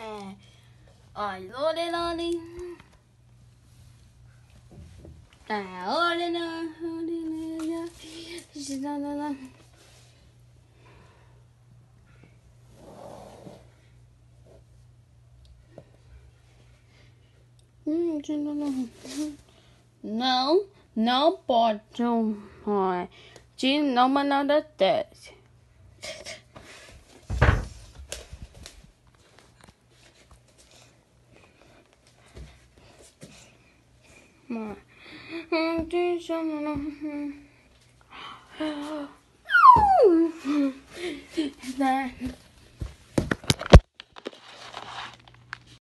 Ai, lore, lore. Ah, lore, lore, lore, lore. Hum, Não, não pode. De não mandar da more. then